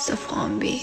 Safran B.